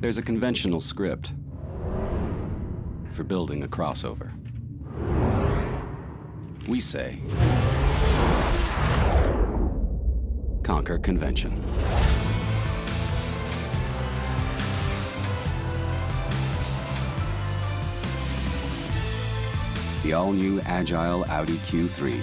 There's a conventional script for building a crossover. We say, conquer convention. The all-new Agile Audi Q3